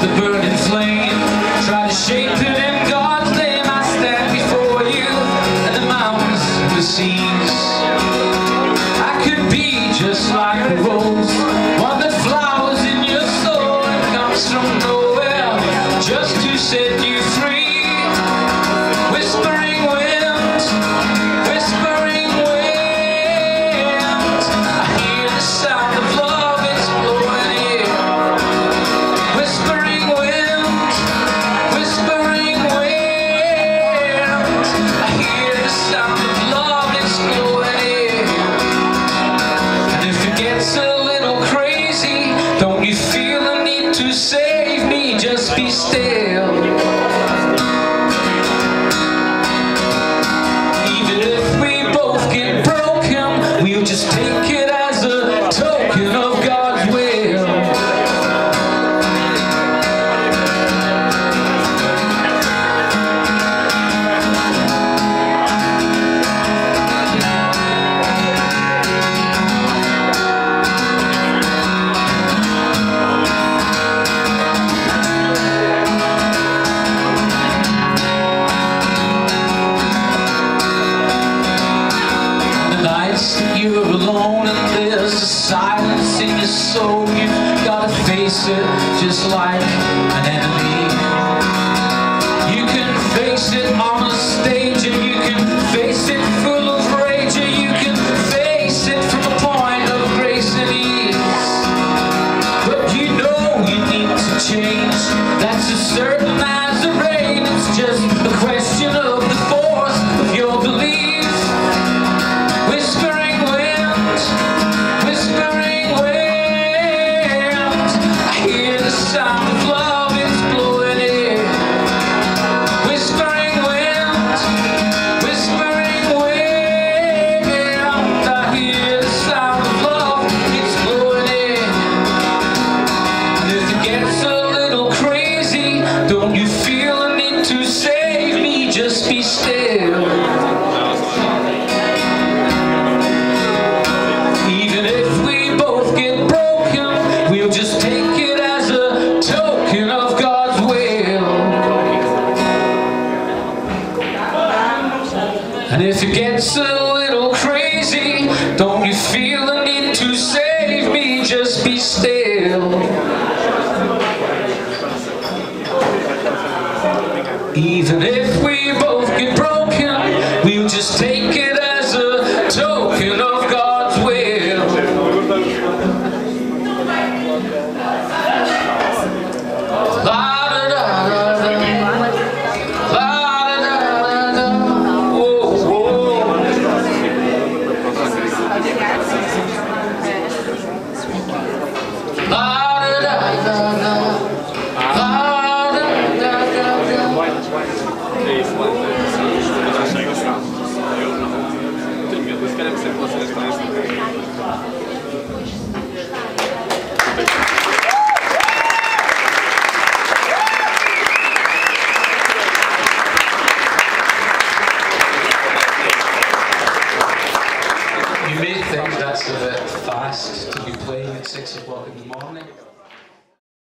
the to save me? Just be still. Even if we both get broken, we'll just take your You've gotta face it just like an enemy. You can face it on a stage and you can face it full of rage And you can face it from a point of grace and ease. But you know you need to change. That's as certain 啊 And if it gets a little crazy, don't you feel the need to save me? Just be still. Even if we both get broken, we'll just take a bit fast to be playing at 6 o'clock in the morning.